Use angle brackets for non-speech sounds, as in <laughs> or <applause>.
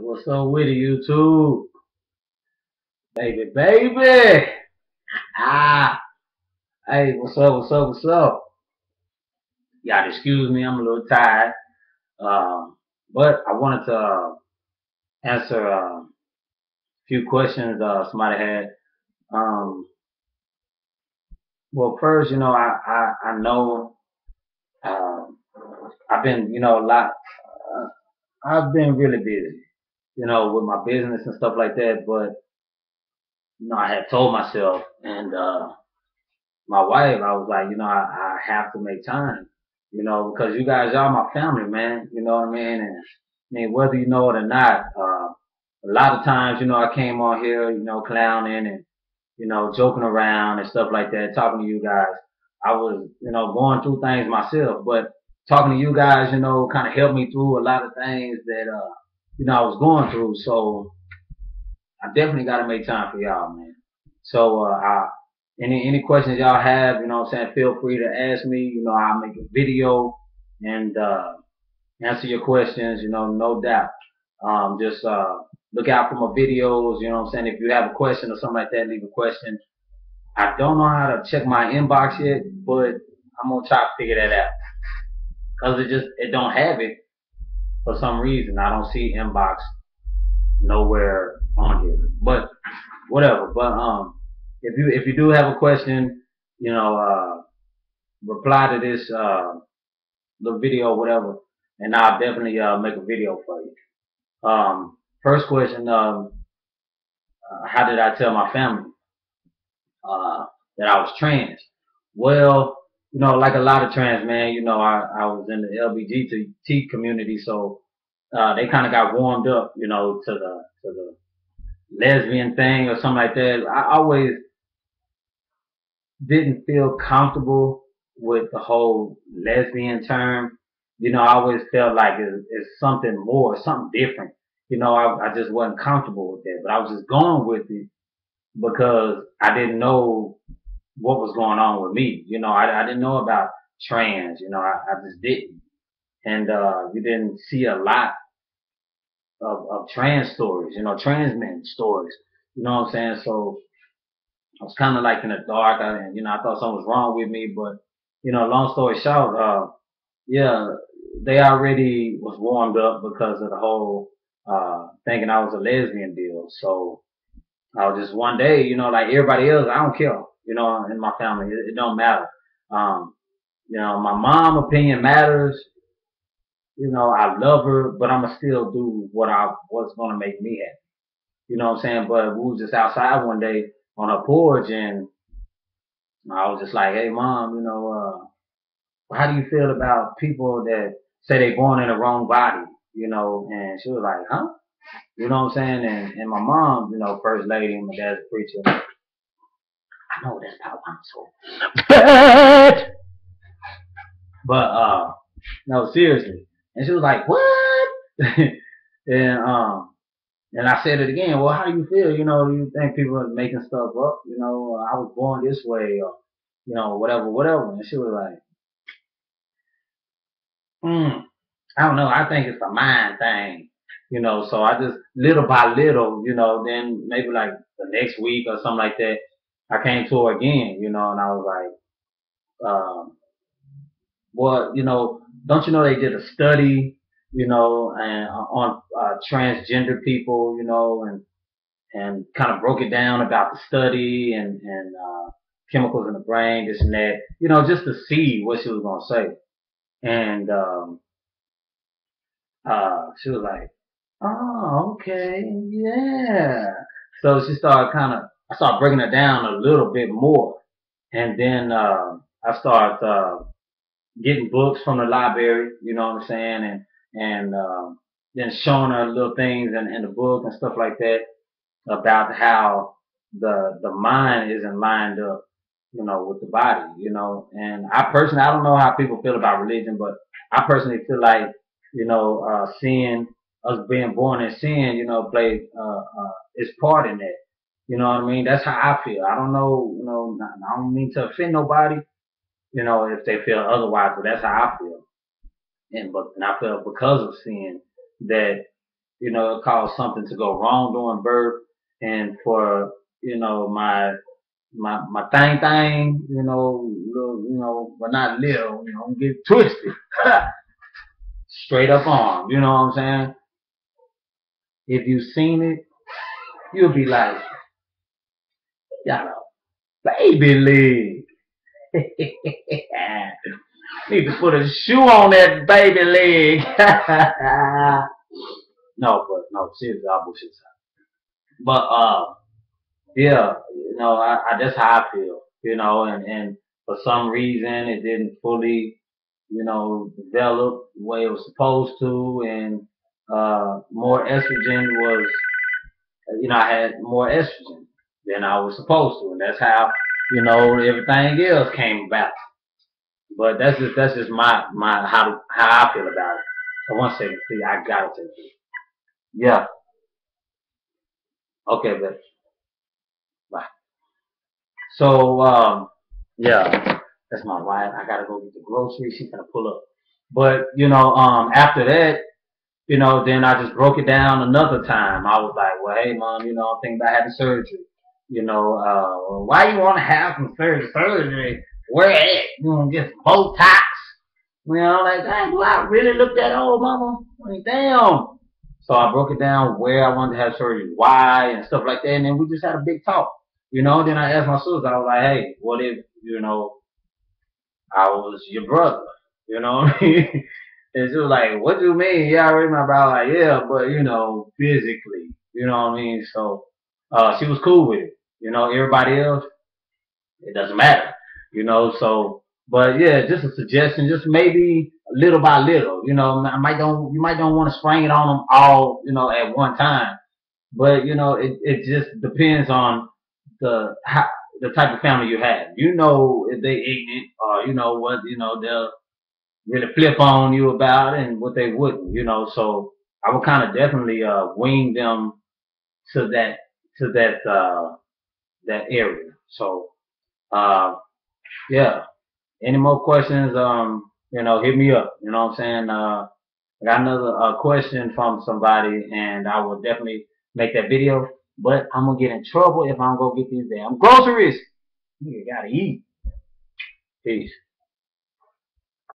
What's up with it, YouTube? Baby, baby! Ah! Hey, what's up, what's up, what's up? Y'all excuse me, I'm a little tired. Um, but I wanted to uh, answer uh, a few questions uh, somebody had. Um, well, first, you know, I, I, I know um, I've been, you know, a lot, uh, I've been really busy you know, with my business and stuff like that. But you know, I had told myself and uh my wife, I was like, you know, I, I have to make time, you know, because you guys are my family, man. You know what I mean? And I mean, whether you know it or not, uh, a lot of times, you know, I came on here, you know, clowning and, you know, joking around and stuff like that, talking to you guys. I was, you know, going through things myself, but talking to you guys, you know, kind of helped me through a lot of things that, uh, you know, I was going through. So I definitely got to make time for y'all, man. So, uh, I, any, any questions y'all have, you know I'm saying, feel free to ask me. You know, I'll make a video and, uh, answer your questions, you know, no doubt. Um, just, uh, look out for my videos, you know what I'm saying? If you have a question or something like that, leave a question. I don't know how to check my inbox yet, but I'm gonna try to figure that out. Cause it just, it don't have it for some reason. I don't see inbox nowhere on here. But whatever. But um, if you if you do have a question, you know, uh, reply to this uh the video, whatever, and I'll definitely uh make a video for you. Um, first question, um, uh, how did I tell my family uh that I was trans? Well, you know, like a lot of trans man, you know, I, I was in the LGBT community, so uh, they kind of got warmed up, you know, to the to the lesbian thing or something like that. I always didn't feel comfortable with the whole lesbian term. You know, I always felt like it's, it's something more, something different. You know, I, I just wasn't comfortable with that, but I was just going with it because I didn't know what was going on with me. You know, I, I didn't know about trans, you know, I, I just didn't. And, uh, you didn't see a lot of, of trans stories, you know, trans men stories. You know what I'm saying? So I was kind of like in the dark, and you know, I thought something was wrong with me. But you know, long story short, uh, yeah, they already was warmed up because of the whole uh, thinking I was a lesbian deal. So I was just one day, you know, like everybody else, I don't care you know, in my family. It, it don't matter. Um, you know, my mom opinion matters. You know, I love her, but I'ma still do what I what's gonna make me happy. You know what I'm saying? But we was just outside one day on a porch and I was just like, Hey mom, you know, uh, how do you feel about people that say they born in the wrong body? You know, and she was like, Huh? You know what I'm saying? And and my mom, you know, first lady and my dad's a preacher. I know that's Pop so bad. But uh no, seriously. And she was like, What? <laughs> and um and I said it again, well how do you feel? You know, you think people are making stuff up? You know, I was born this way or you know, whatever, whatever. And she was like, Hmm, I don't know, I think it's a mind thing. You know, so I just little by little, you know, then maybe like the next week or something like that, I came to her again, you know, and I was like, um, well, you know, don't you know they did a study, you know, and uh, on uh, transgender people, you know, and and kind of broke it down about the study and and uh, chemicals in the brain, this and that, you know, just to see what she was gonna say. And um, uh, she was like, "Oh, okay, yeah." So she started kind of I started breaking it down a little bit more. And then, uh, I started, uh, getting books from the library, you know what I'm saying? And, and, um, then showing her little things in, in the book and stuff like that about how the, the mind isn't lined up, you know, with the body, you know. And I personally, I don't know how people feel about religion, but I personally feel like, you know, uh, sin, us being born in sin, you know, played, uh, uh, its part in that. You know what I mean? That's how I feel. I don't know, you know, I don't mean to offend nobody, you know, if they feel otherwise, but that's how I feel. And but and I feel because of sin that you know, it caused something to go wrong during birth, and for you know my my my thing thing, you know, little, you know, but not little, you know, get twisted. <laughs> Straight up arm, you know what I'm saying? If you've seen it, you'll be like, got a baby leg. <laughs> Need to put a shoe on that baby leg. <laughs> no, but no, seriously, I bullshit. But uh, yeah, you know, I, I that's how I feel, you know, and and for some reason it didn't fully, you know, develop the way it was supposed to, and uh, more estrogen was, you know, I had more estrogen than I was supposed to, and that's how, you know, everything else came about. But that's just that's just my my how how I feel about it. i So one second, see, I gotta take. Yeah. Okay, but bye. So um, yeah, that's my wife. I gotta go get the groceries. She's gonna pull up. But you know, um, after that, you know, then I just broke it down another time. I was like, well, hey, mom, you know, I'm thinking about having surgery. You know, uh, why you want to have some surgery? Where at? You want to get some Botox? You know, like, hey, do I really look that old, mama? Like, damn. So I broke it down where I wanted to have surgery, why, and stuff like that. And then we just had a big talk. You know, then I asked my sister, I was like, hey, what if, you know, I was your brother? You know what I mean? And she was like, what do you mean? Yeah, I already my brother. Like, yeah, but, you know, physically. You know what I mean? So uh, she was cool with it. You know, everybody else, it doesn't matter. You know, so, but yeah, just a suggestion, just maybe little by little. You know, I might don't, you might don't want to spring it on them all, you know, at one time. But, you know, it, it just depends on the, how, the type of family you have. You know, if they ignorant or, you know, what, you know, they'll, really flip on you about and what they wouldn't, you know. So I would kind of definitely uh, wing them to that to that uh, that area. So uh, yeah. Any more questions? Um, you know, hit me up. You know what I'm saying? Uh, I got another uh, question from somebody, and I will definitely make that video. But I'm gonna get in trouble if I don't go get these damn groceries. You gotta eat. Peace.